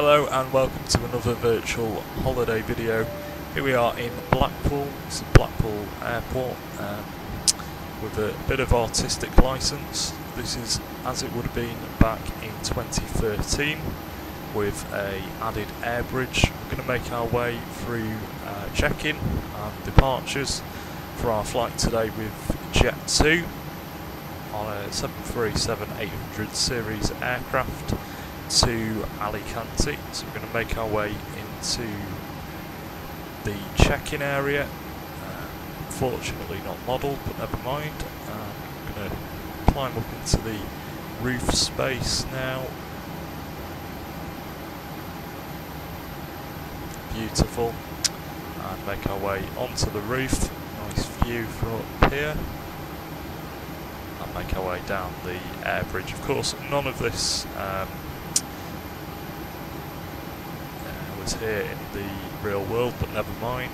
Hello and welcome to another virtual holiday video. Here we are in Blackpool, it's Blackpool Airport um, with a bit of artistic licence. This is as it would have been back in 2013 with a added air bridge. We're going to make our way through uh, check-in and departures for our flight today with Jet2 on a 737-800 series aircraft to Alicante. So we're going to make our way into the check-in area. Uh, fortunately not modelled, but never mind. I'm going to climb up into the roof space now. Beautiful. And make our way onto the roof. Nice view from up here and make our way down the air bridge. Of course, none of this um, uh, here in the real world, but never mind.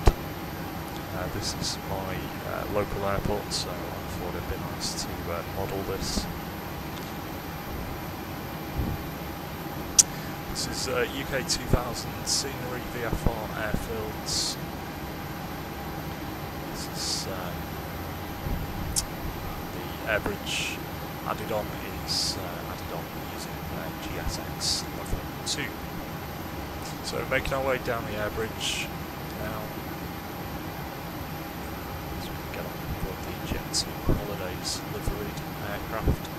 Uh, this is my uh, local airport, so I thought it'd be nice to uh, model this. This is UK 2000 scenery VFR airfields. This is um, the bridge added on is uh, added on using uh, GSX level 2. So making our way down the air bridge now as we get on board the Jet2 Holidays liveried aircraft.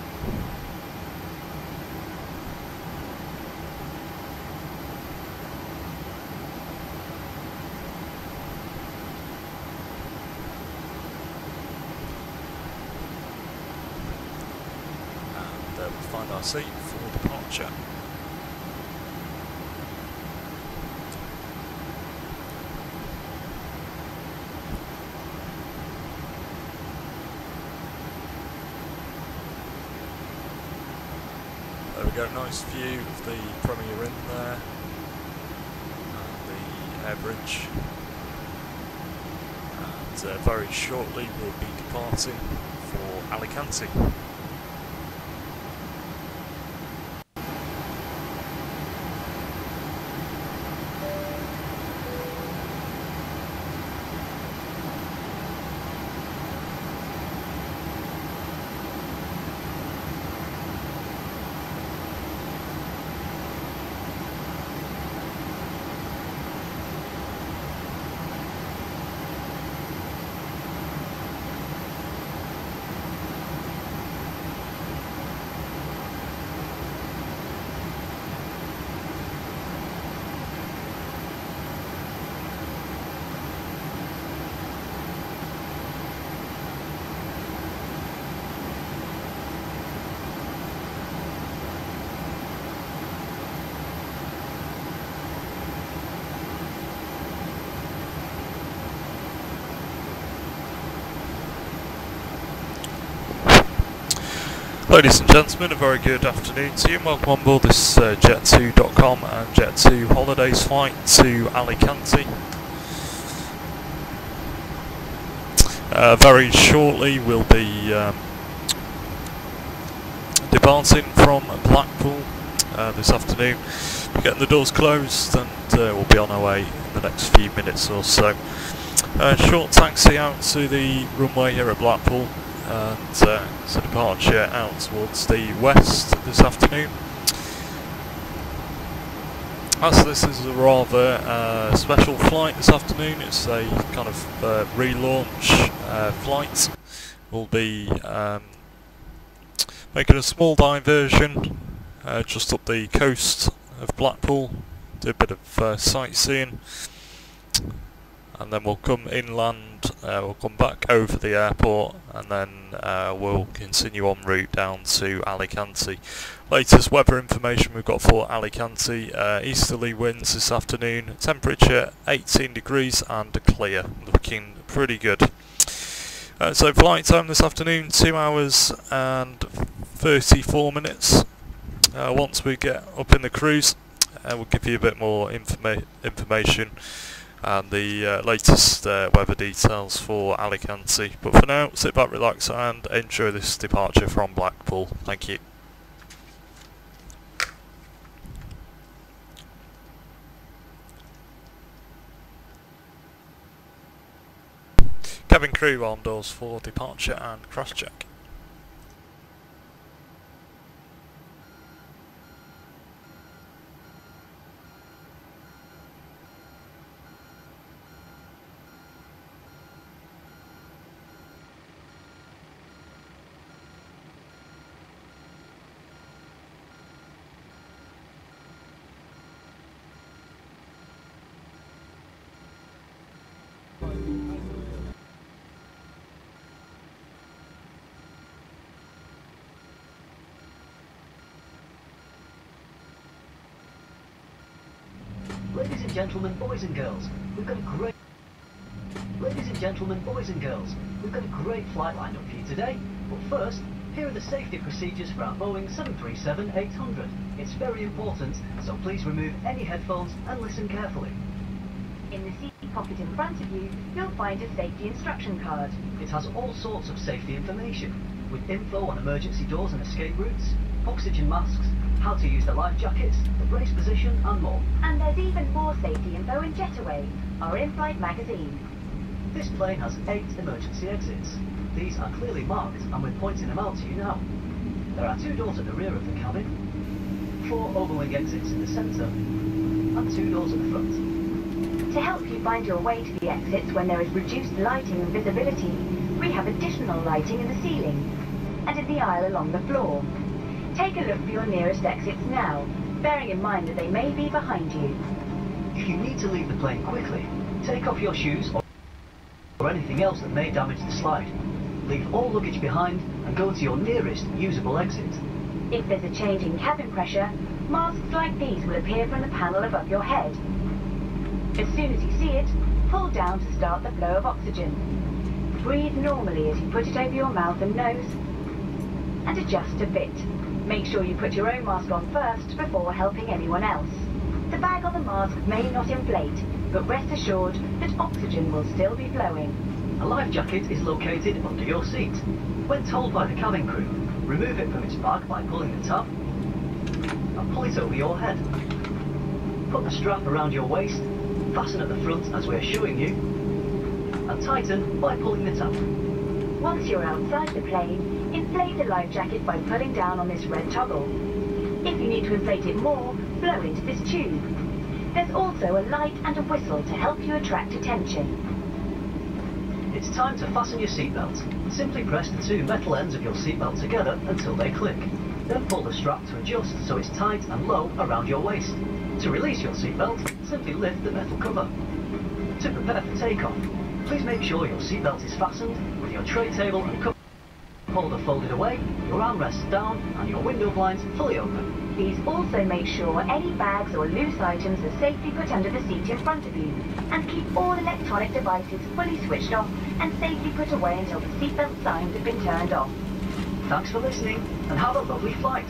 and uh, we'll find our seat for departure. There we go, nice view of the Premier Inn there, and the air bridge. And uh, very shortly we'll be departing for Alicante. Ladies and gentlemen, a very good afternoon to you welcome on board this uh, Jet2.com and Jet2 Holidays flight to Alicante. Uh, very shortly we'll be um, departing from Blackpool uh, this afternoon. We're getting the doors closed and uh, we'll be on our way in the next few minutes or so. Uh, short taxi out to the runway here at Blackpool and uh, it's a departure out towards the west this afternoon. As this is a rather uh, special flight this afternoon, it's a kind of uh, relaunch uh, flight. We'll be um, making a small diversion uh, just up the coast of Blackpool, do a bit of uh, sightseeing and then we'll come inland, uh, we'll come back over the airport and then uh, we'll continue en route down to Alicante. Latest weather information we've got for Alicante, uh, easterly winds this afternoon, temperature 18 degrees and clear, looking pretty good. Uh, so flight time this afternoon, 2 hours and 34 minutes. Uh, once we get up in the cruise, uh, we'll give you a bit more informa information and the uh, latest uh, weather details for Alicante. But for now, sit back, relax and enjoy this departure from Blackpool. Thank you. Cabin crew on doors for departure and cross check. Gentlemen, boys and girls, we've got a great... Ladies and gentlemen, boys and girls, we've got a great flight lined up for you today. But first, here are the safety procedures for our Boeing 737-800. It's very important, so please remove any headphones and listen carefully. In the seat pocket in front of you, you'll find a safety instruction card. It has all sorts of safety information, with info on emergency doors and escape routes, oxygen masks, how to use the life jackets, the brace position, and more. And there's even more safety info in Jetaway, our in-flight magazine. This plane has eight emergency exits. These are clearly marked, and we're pointing them out to you now. There are two doors at the rear of the cabin, four overwing exits in the centre, and two doors at the front. To help you find your way to the exits when there is reduced lighting and visibility, we have additional lighting in the ceiling and in the aisle along the floor. Take a look for your nearest exits now, bearing in mind that they may be behind you. If you need to leave the plane quickly, take off your shoes or, or anything else that may damage the slide. Leave all luggage behind and go to your nearest usable exit. If there's a change in cabin pressure, masks like these will appear from the panel above your head. As soon as you see it, pull down to start the flow of oxygen. Breathe normally as you put it over your mouth and nose, and adjust a bit. Make sure you put your own mask on first before helping anyone else. The bag on the mask may not inflate, but rest assured that oxygen will still be flowing. A life jacket is located under your seat. When told by the cabin crew, remove it from its bag by pulling the tab and pull it over your head. Put the strap around your waist, fasten at the front as we're showing you, and tighten by pulling the tab. Once you're outside the plane, inflate the life jacket by pulling down on this red toggle. If you need to inflate it more, blow into this tube. There's also a light and a whistle to help you attract attention. It's time to fasten your seatbelt. Simply press the two metal ends of your seatbelt together until they click. Then pull the strap to adjust so it's tight and low around your waist. To release your seatbelt, simply lift the metal cover. To prepare for takeoff, please make sure your seatbelt is fastened with your tray table and cup holder folded away, your armrests down, and your window blinds fully open. Please also make sure any bags or loose items are safely put under the seat in front of you, and keep all electronic devices fully switched off and safely put away until the seatbelt signs have been turned off. Thanks for listening, and have a lovely flight.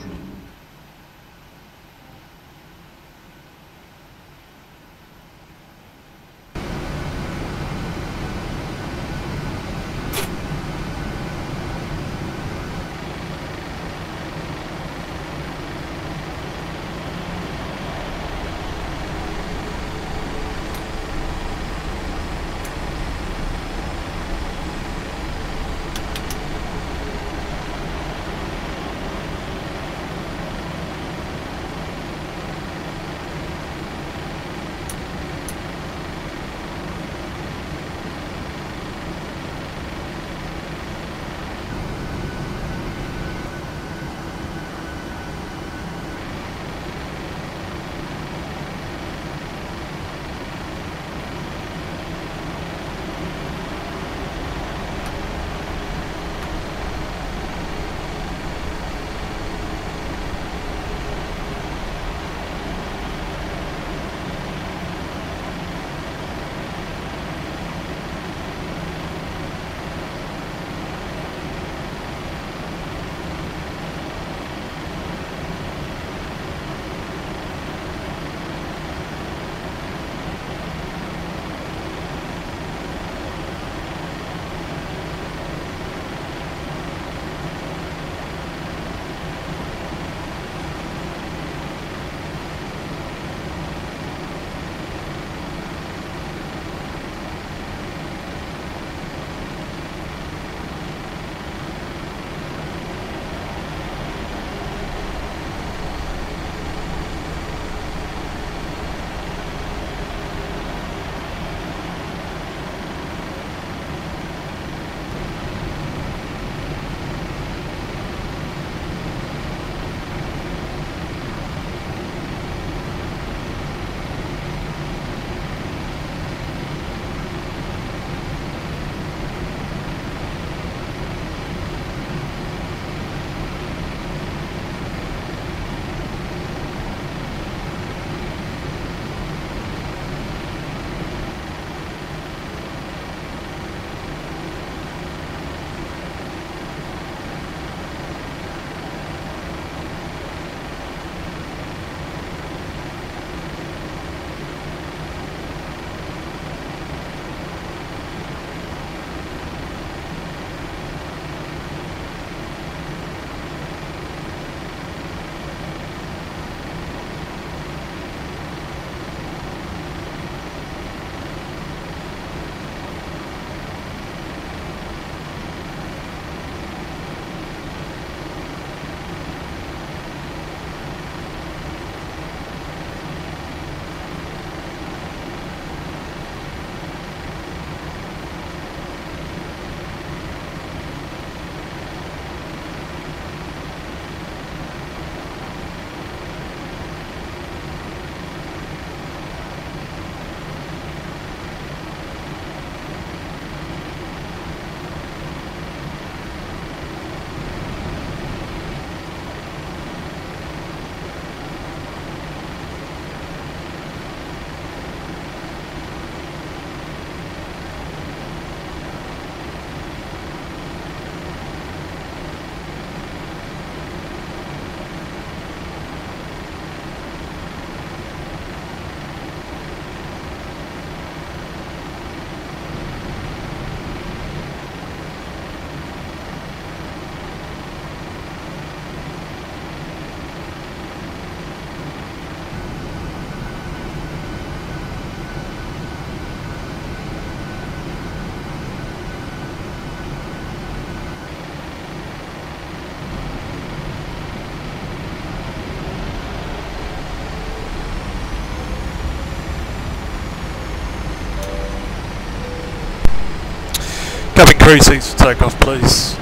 Cabin crew seats for takeoff, please.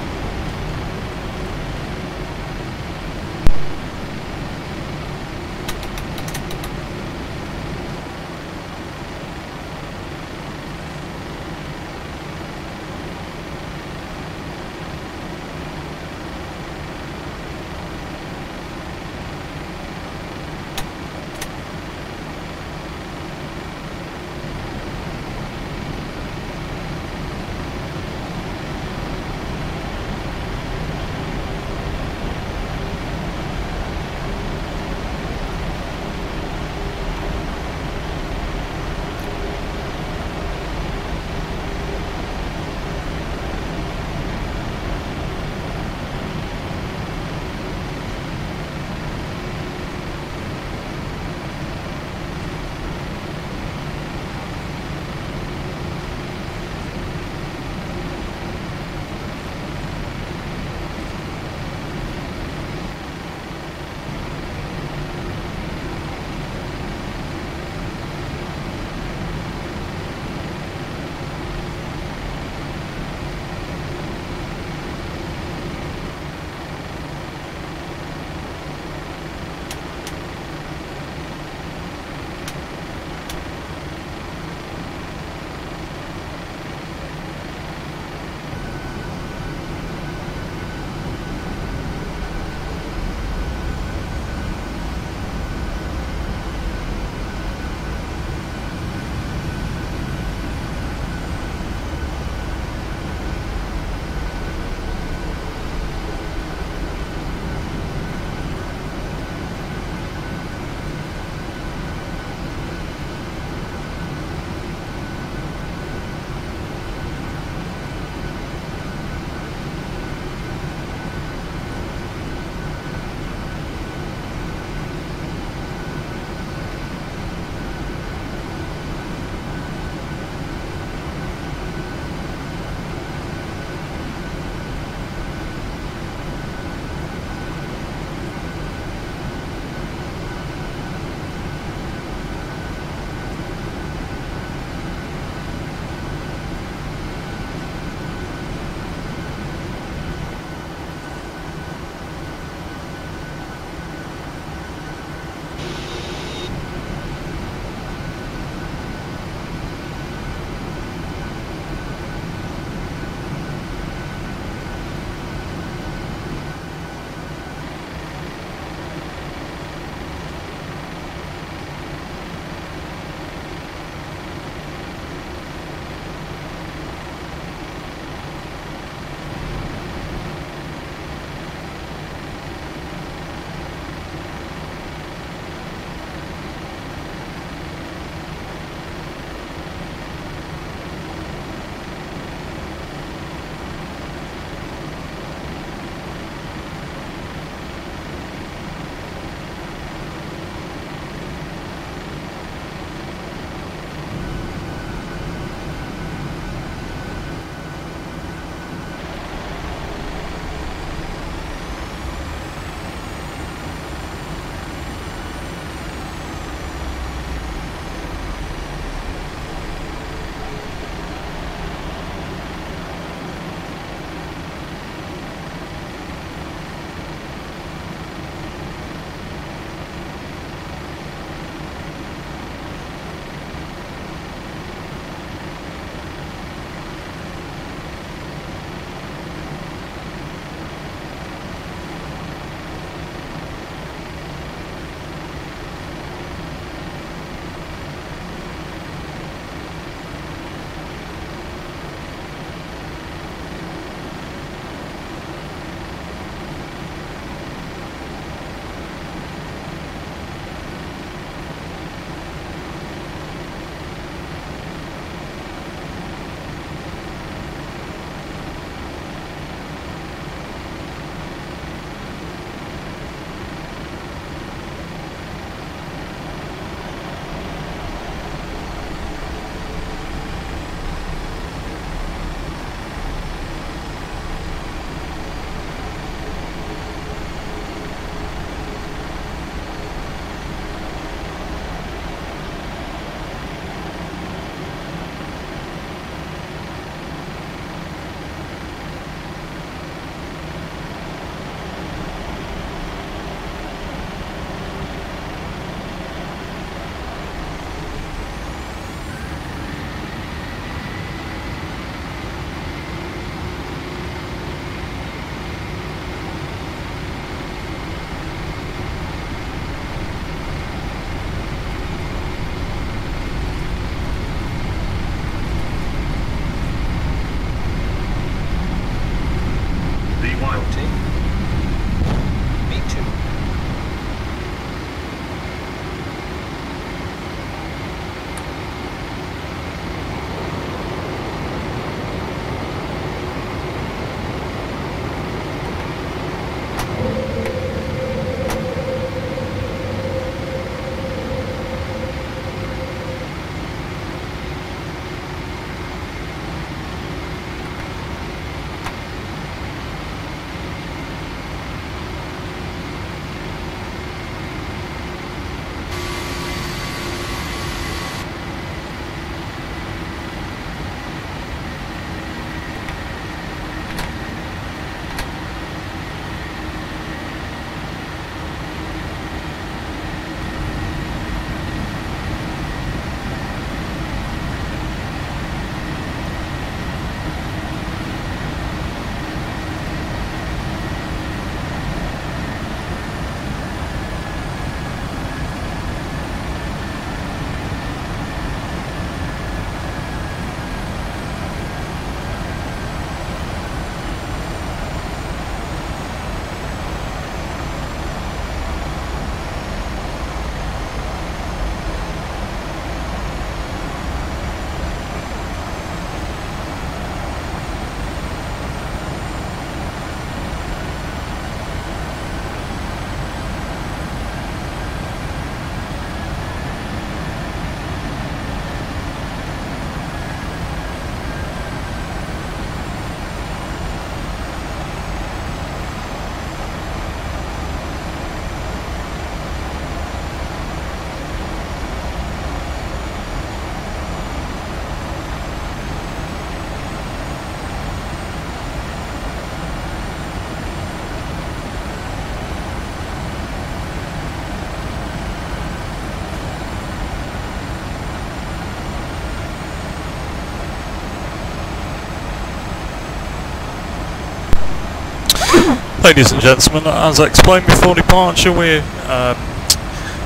Ladies and gentlemen, as I explained before departure, we're um,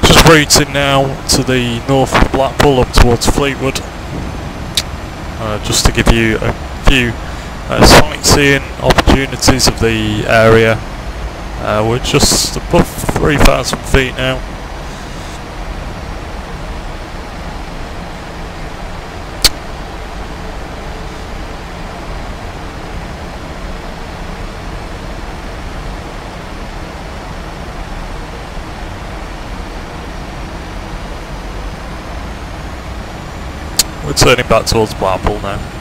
just routing now to the north of Blackpool up towards Fleetwood. Uh, just to give you a few uh, sightseeing opportunities of the area. Uh, we're just above 3,000 feet now. We're turning back towards Blackpool now.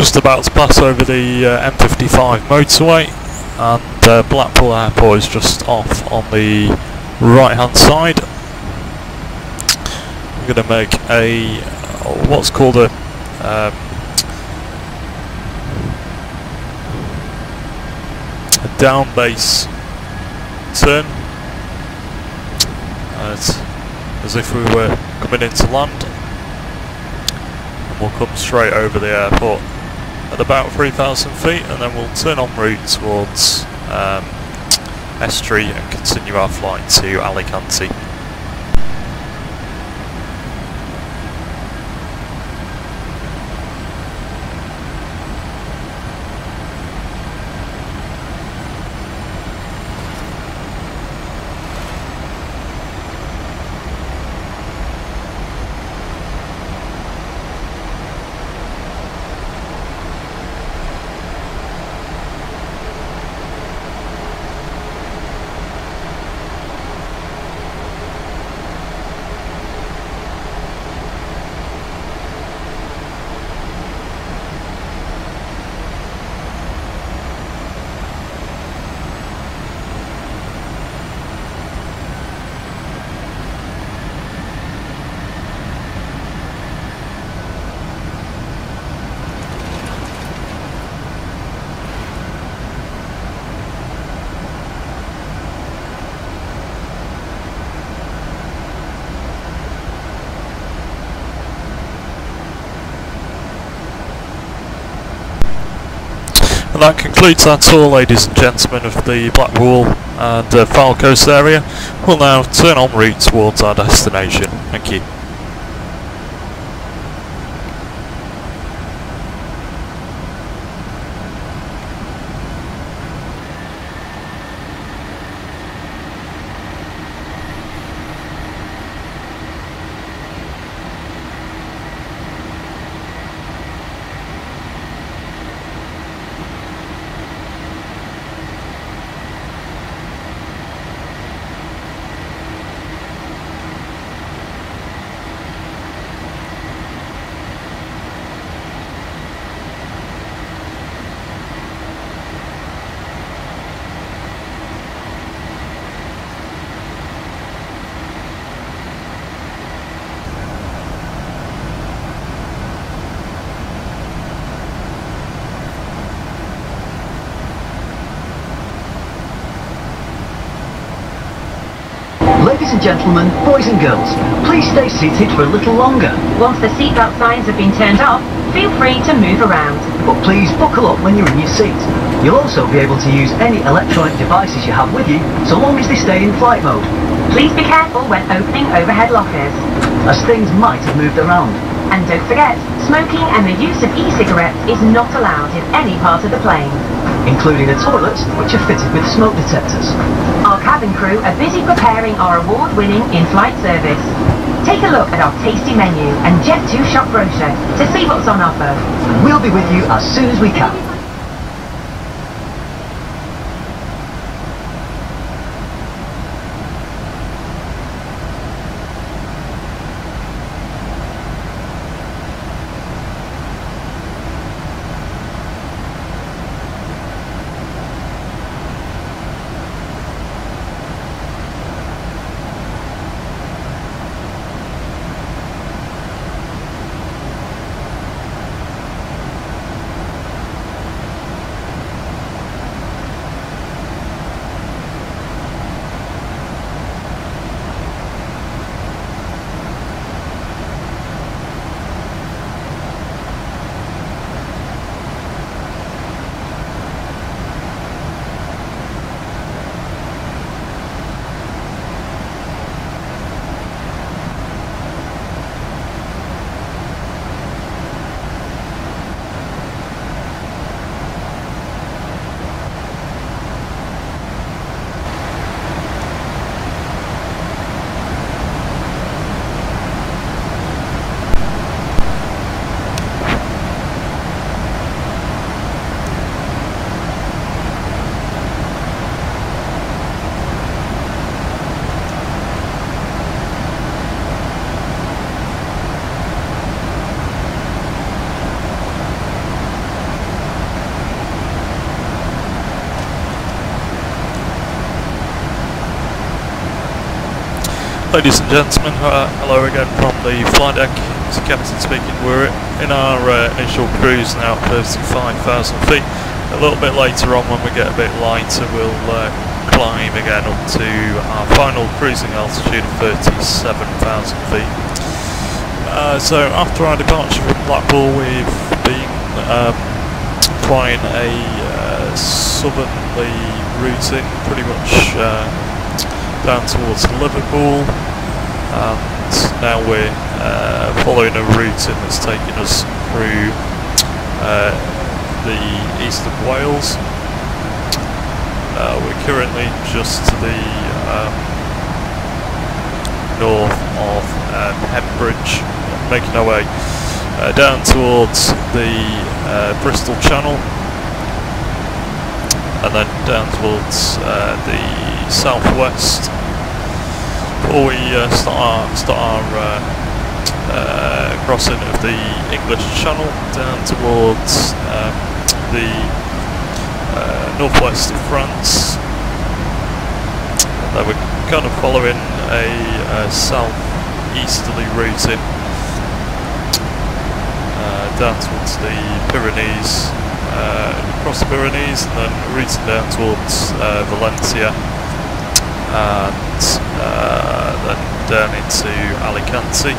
Just about to pass over the uh, M55 motorway and uh, Blackpool Airport is just off on the right hand side. I'm going to make a what's called a um, a down base turn. As, as if we were coming into land. And we'll come straight over the airport at about 3,000 feet and then we'll turn en route towards um, Estuary and continue our flight to Alicante. And that concludes our tour, ladies and gentlemen, of the Blackpool and uh, area. We'll now turn en route towards our destination. Thank you. Ladies and gentlemen, boys and girls, please stay seated for a little longer. Once the seatbelt signs have been turned off, feel free to move around. But please buckle up when you're in your seat. You'll also be able to use any electronic devices you have with you, so long as they stay in flight mode, Please be careful when opening overhead lockers. as things might have moved around. And don't forget, smoking and the use of e-cigarettes is not allowed in any part of the plane. including the toilets, which are fitted with smoke detectors. Cabin crew are busy preparing our award-winning in-flight service. Take a look at our tasty menu and Jet2 shop brochure to see what's on offer. We'll be with you as soon as we can. Ladies and gentlemen, uh, hello again from the flight deck. It's captain speaking. We're in our uh, initial cruise now at 35,000 feet. A little bit later on when we get a bit lighter we'll uh, climb again up to our final cruising altitude of 37,000 feet. Uh, so after our departure from Blackpool we've been um, flying a uh, southerly routing pretty much uh, down towards Liverpool and now we're uh, following a routing that's taking us through uh, the east of Wales. Uh, we're currently just to the um, north of um, Hembridge, making our way uh, down towards the uh, Bristol Channel and then down towards uh, the southwest before we uh, start our, start our uh, uh, crossing of the English Channel down towards um, the uh, northwest of France. Then we're kind of following a southeasterly routing uh, down towards the Pyrenees across the Pyrenees and then routing down towards Valencia and uh, then down into Alicante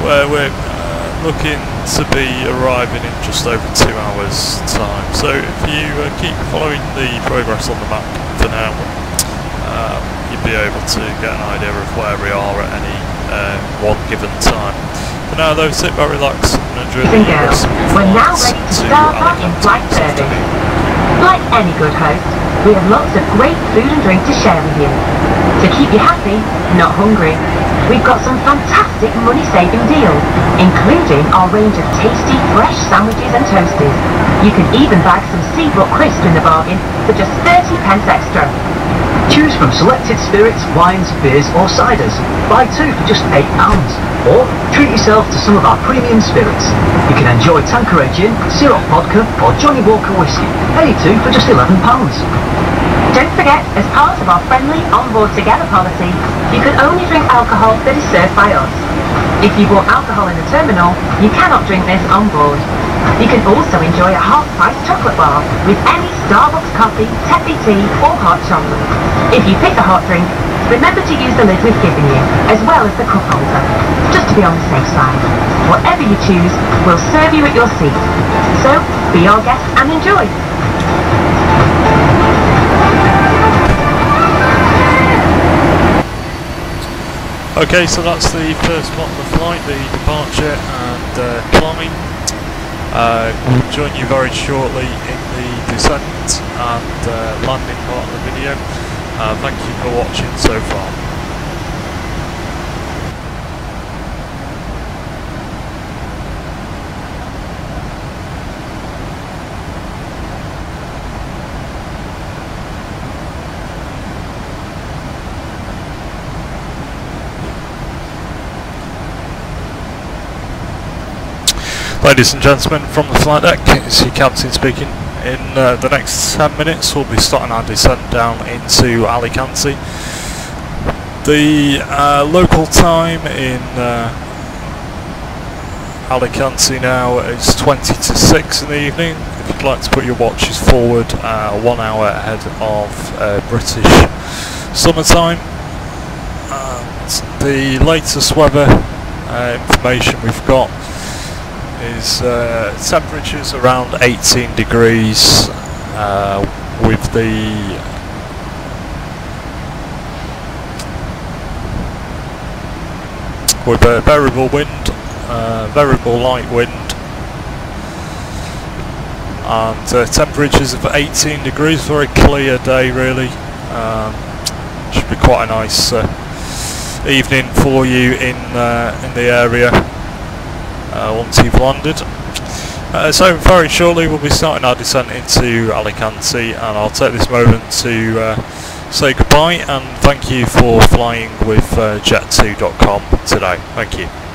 where we're uh, looking to be arriving in just over two hours time. So if you uh, keep following the progress on the map for now um, you'll be able to get an idea of where we are at any uh, one given time. For now though, sit back, relax, and enjoy the rest of your We're now flight to to start our Alicante. Like any good host, we have lots of great food and drink to share with you. To keep you happy, not hungry, we've got some fantastic money-saving deals, including our range of tasty, fresh sandwiches and toasties. You can even bag some Seabrook crisp in the bargain for just 30 pence extra. Choose from selected spirits, wines, beers or ciders. Buy two for just £8. Or treat yourself to some of our premium spirits. You can enjoy Tanqueray Gin, Cîroc Vodka or Johnnie Walker Whiskey. Any two for just £11. Don't forget, as part of our friendly On Board Together policy, you can only drink alcohol that is served by us. If you bought alcohol in the terminal, you cannot drink this on board. You can also enjoy a half price chocolate bar with any Starbucks coffee, Tetley tea or hot chocolate. If you pick a hot drink, remember to use the lid we've given you, as well as the cup holder, just to be on the safe side. Whatever you choose, we'll serve you at your seat. So, be our guest and enjoy. Okay, so that's the first part of the flight, the departure and uh, climb. Uh, we'll join you very shortly in the descent and uh, landing part of the video. Uh, thank you for watching so far. Ladies and gentlemen, from the flight deck, it's your captain speaking. In uh, the next 10 minutes we'll be starting our descent down into Alicante. The uh, local time in uh, Alicante now is 20 to 6 in the evening. If you'd like to put your watches forward, uh, one hour ahead of uh, British summertime. And the latest weather uh, information we've got is uh, temperatures around 18 degrees uh, with the with a variable wind, uh, variable light wind. And uh, temperatures of 18 degrees, very clear day really, um, should be quite a nice uh, evening for you in uh, in the area once you've landed. Uh, so very shortly we'll be starting our descent into Alicante and I'll take this moment to uh, say goodbye and thank you for flying with uh, jet2.com today. Thank you.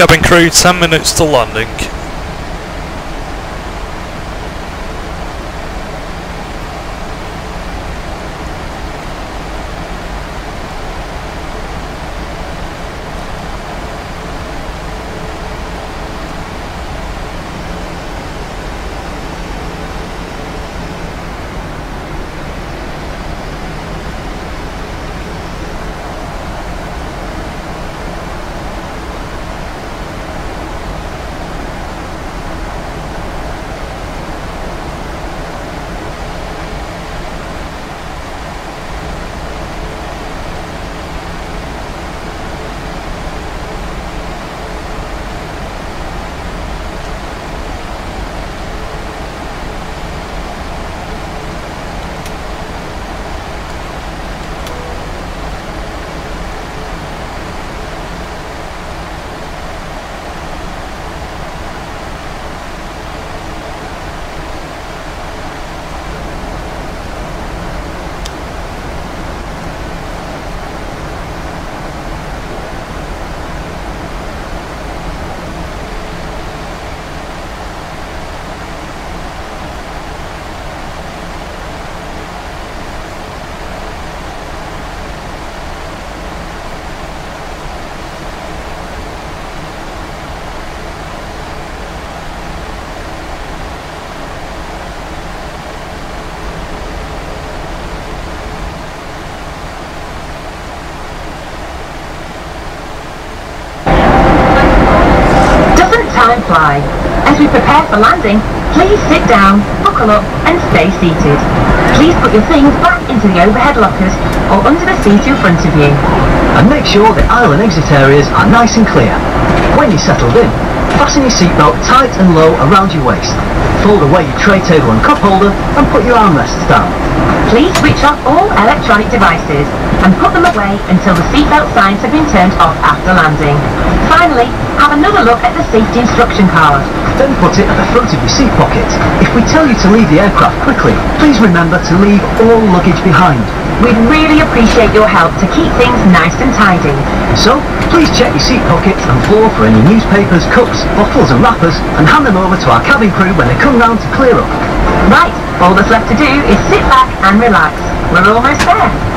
Cabin crew, 10 minutes to landing. Doesn't time fly? As we prepare for landing, please sit down, buckle up, and stay seated. Please put your things back into the overhead lockers or under the seat in front of you. And make sure the aisle and exit areas are nice and clear. When you're settled in, fasten your seatbelt tight and low around your waist. Fold away your tray table and cup holder and put your armrests down. Please switch off all electronic devices and put them away until the seatbelt signs have been turned off after landing. Finally, have another look at the safety instruction card. Then put it at the front of your seat pocket. If we tell you to leave the aircraft quickly, please remember to leave all luggage behind. We'd really appreciate your help to keep things nice and tidy. So, please check your seat pockets and floor for any newspapers, cups, bottles and wrappers and hand them over to our cabin crew when they come round to clear up. Right, all that's left to do is sit back and relax. We're almost there.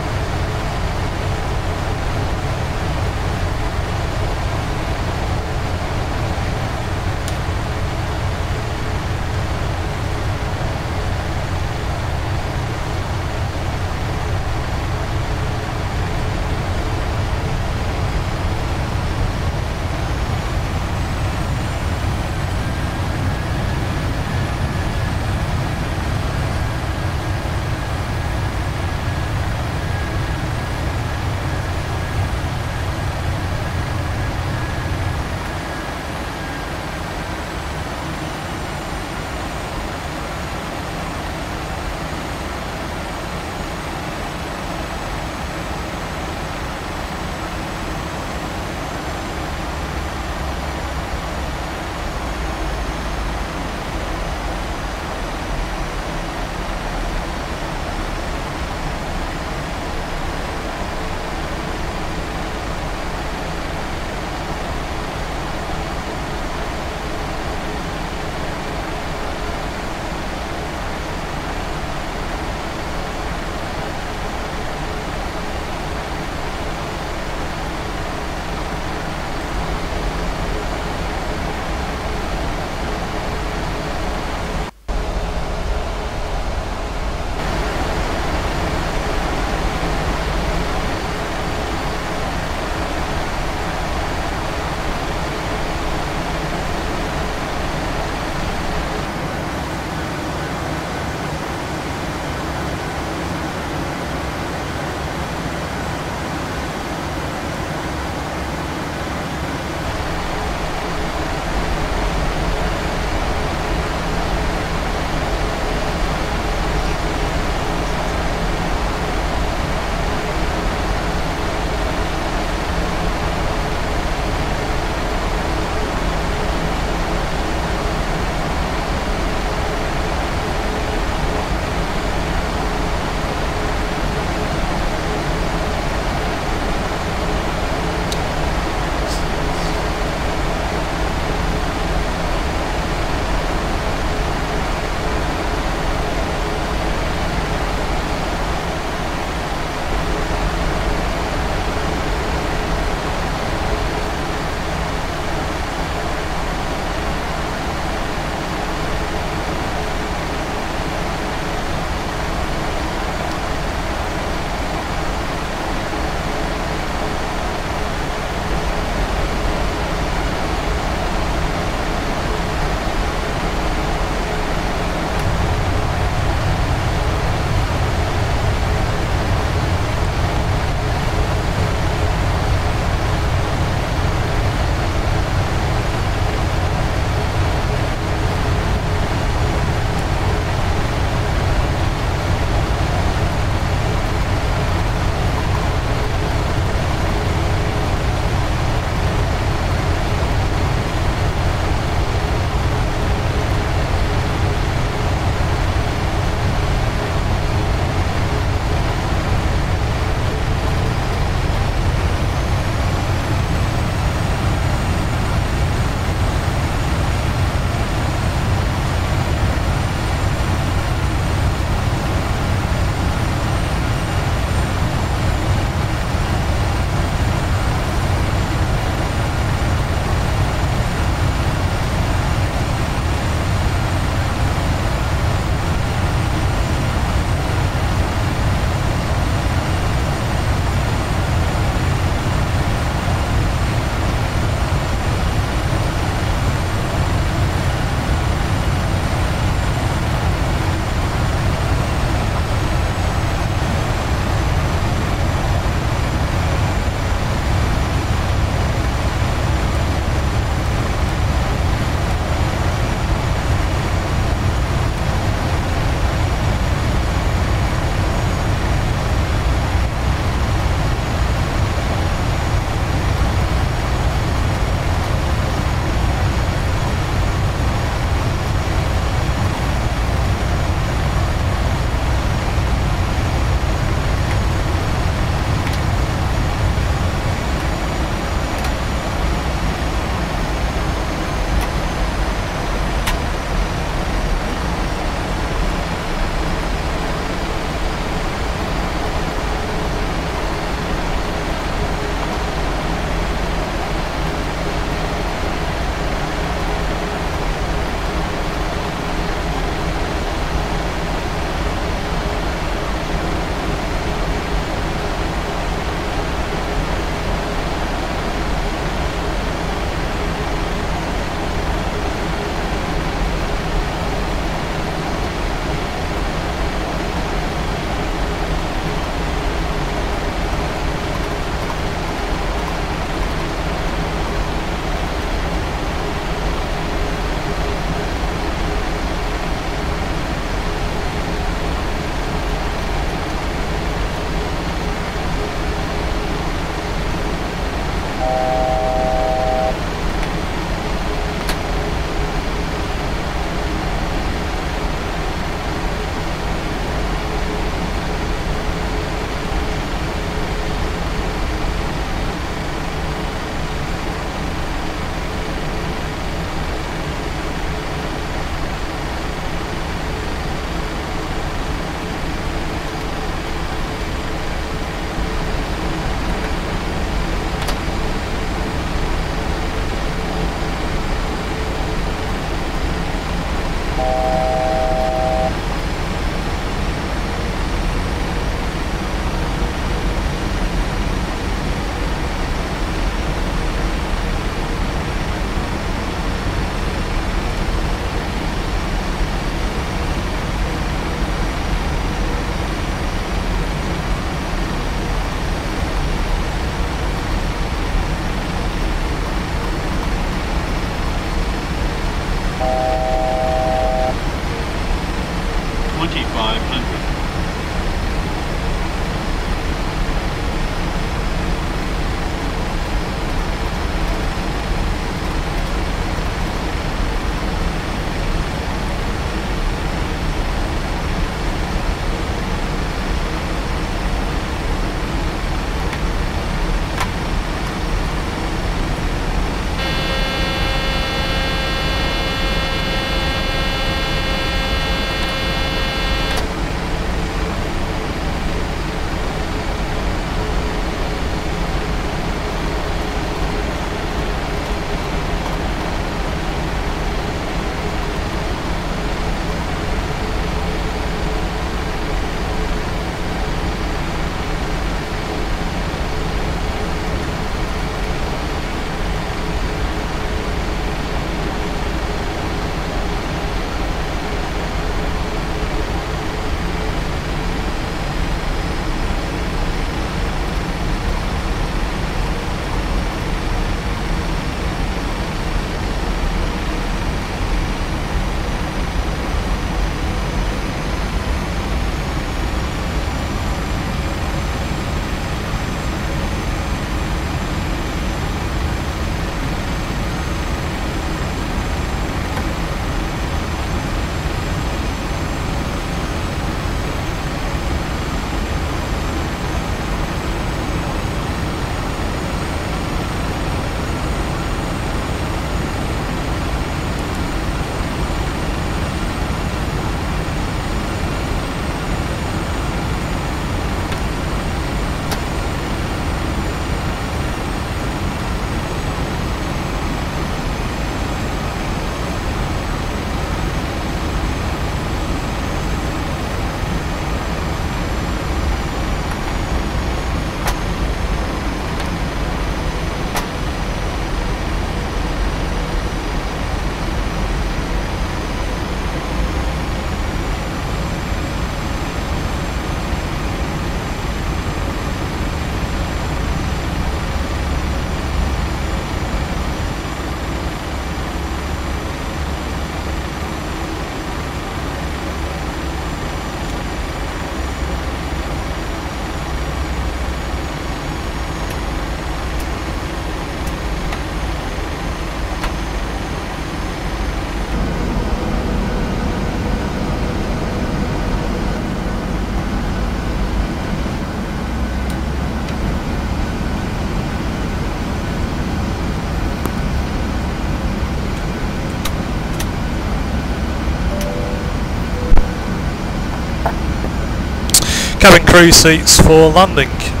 Cabin crew seats for landing.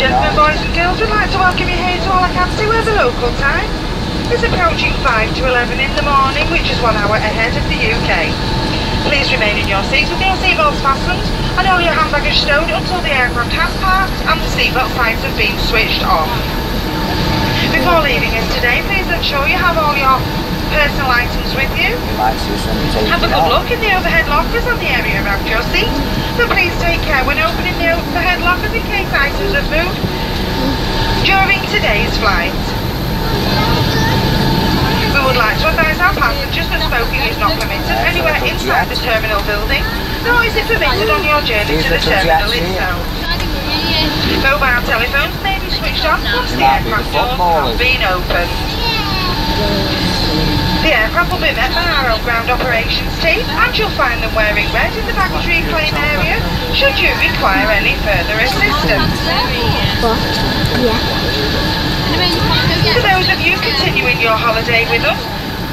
Gentlemen, boys and girls, we'd like to welcome you here to Alicante where the local time is approaching 5 to 11 in the morning, which is one hour ahead of the UK. Please remain in your seats with your seatbelts fastened and all your hand baggage stowed until the aircraft has parked and the seatbelt signs have been switched off. Before leaving us today, please ensure you have all your personal items with you. Have a good look in the overhead lockers on the area around your seat, but please take care when opening the overhead lockers in case items are moved during today's flight. We would like to advise our passengers that smoking is not permitted anywhere inside the terminal building, nor is it permitted on your journey to the terminal itself. Mobile telephones may be switched off once the aircraft doors have been opened. The aircraft will be met by our ground operations team. And you'll find them wearing red in the baggage reclaim area should you require any further assistance. For those of you continuing your holiday with us,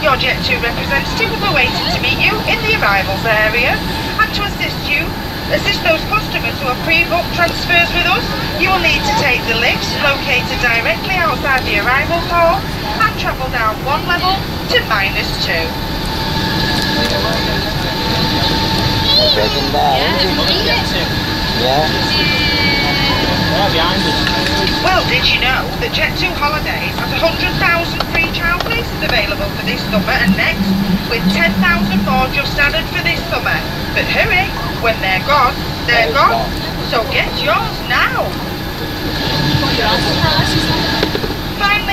your Jet2 representative will be waiting to meet you in the arrivals area. And to assist you assist those customers who have pre-booked transfers with us, you will need to take the lifts located directly outside the arrivals hall travel down one level to minus two. Big in there, isn't it? Yeah. Right behind us. Well, did you know that Jet2 Holidays has 100,000 free child places available for this summer and next, with 10,000 more just added for this summer. But hurry, when they're gone, they're gone. So get yours now.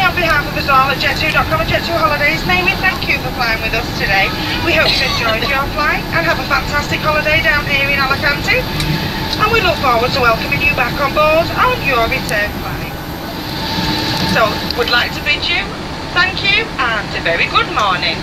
On behalf of us all at Jet2.com and Jet2 Holidays, we thank you for flying with us today. We hope you enjoyed your flight and have a fantastic holiday down here in Alicante. And we look forward to welcoming you back on board on your return flight. So, would like to bid you thank you and a very good morning.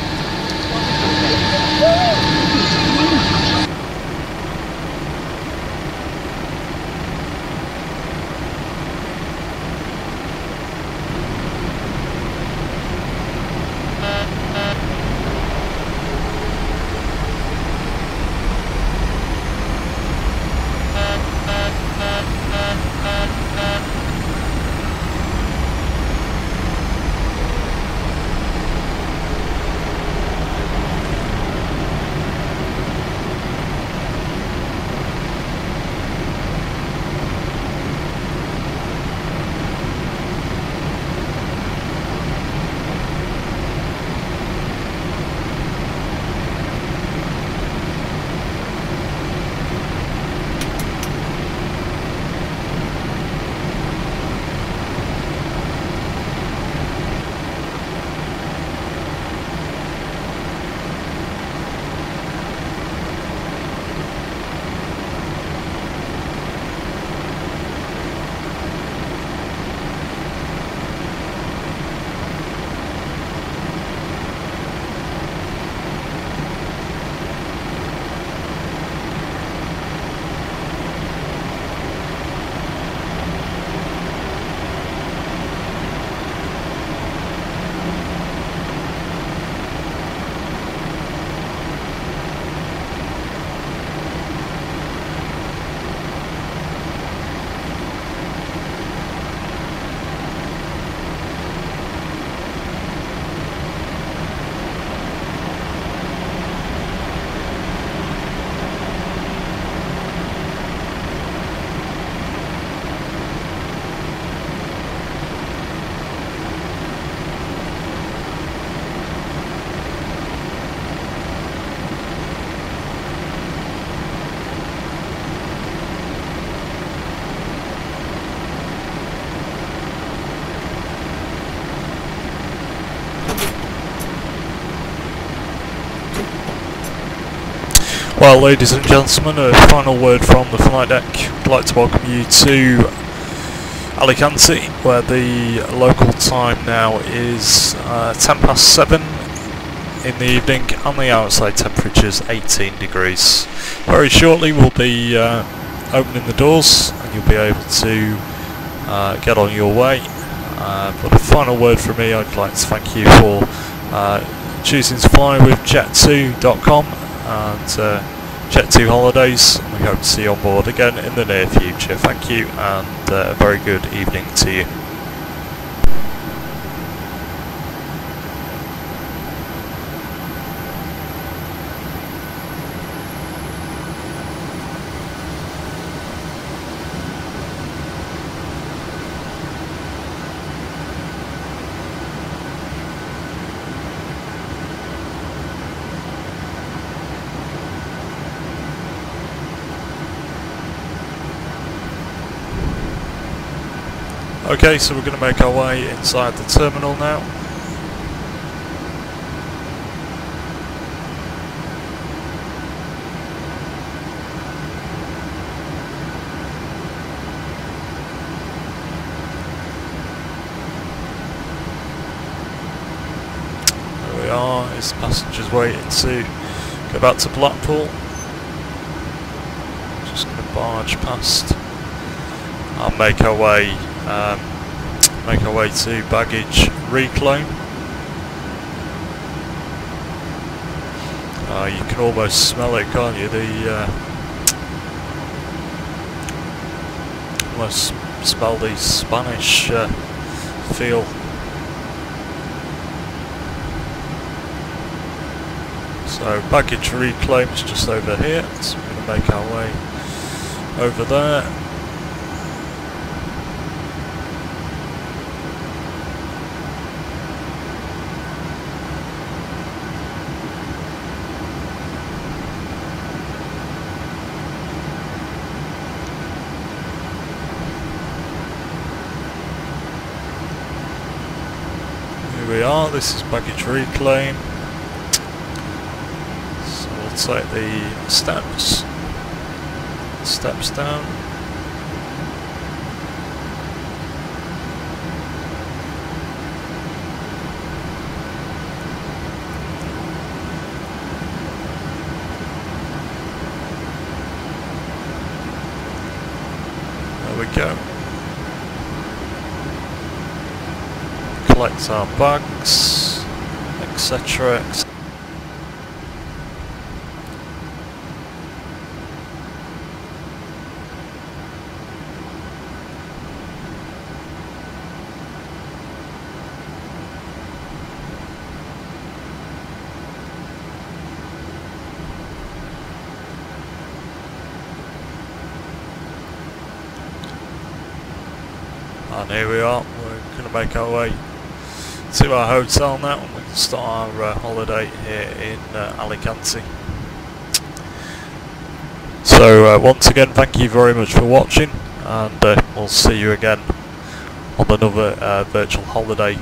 Well, ladies and gentlemen, a final word from the flight deck. I'd like to welcome you to Alicante, where the local time now is uh, 10 past 7 in the evening and the outside temperature is 18 degrees. Very shortly we'll be uh, opening the doors and you'll be able to uh, get on your way. Uh, but a final word from me, I'd like to thank you for uh, choosing to fly with jet2.com and uh, Jet2 Holidays. and We hope to see you on board again in the near future. Thank you and uh, a very good evening to you. Okay, so we're going to make our way inside the terminal now. There we are, it's passengers waiting to go back to Blackpool. Just going to barge past and make our way um, make our way to baggage reclaim. Uh, you can almost smell it, can't you? The uh, almost smell the Spanish uh, feel. So baggage reclaim is just over here, so we're going to make our way over there. Here we are, this is baggage reclaim. So we'll take the steps, steps down. There we go. collect our bags, etc. And here we are, we're going to make our way to our hotel now start our uh, holiday here in uh, Alicante. So uh, once again thank you very much for watching and uh, we'll see you again on another uh, virtual holiday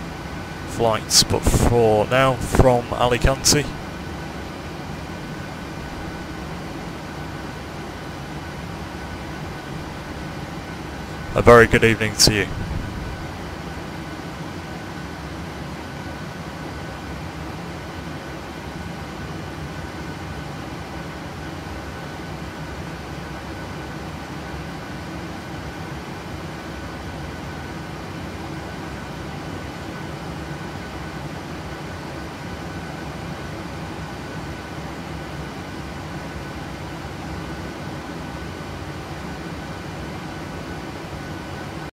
flights but for now from Alicante a very good evening to you.